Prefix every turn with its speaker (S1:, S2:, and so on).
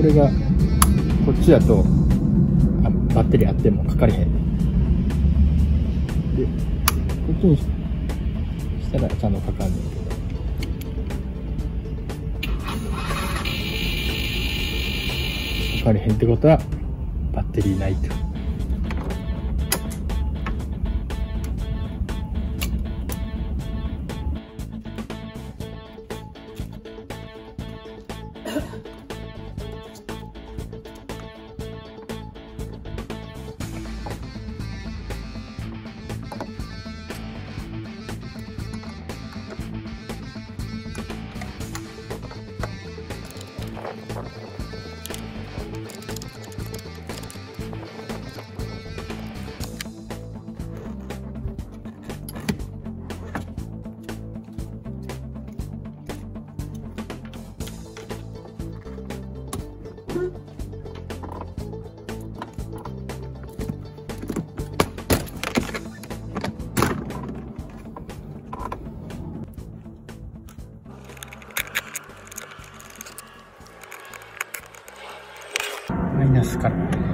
S1: これがこっちだとあバッテリーあってもかかれへんでこっちにしたらちゃんとかかんねんけどかかれへんってことはバッテリーないと。ですから。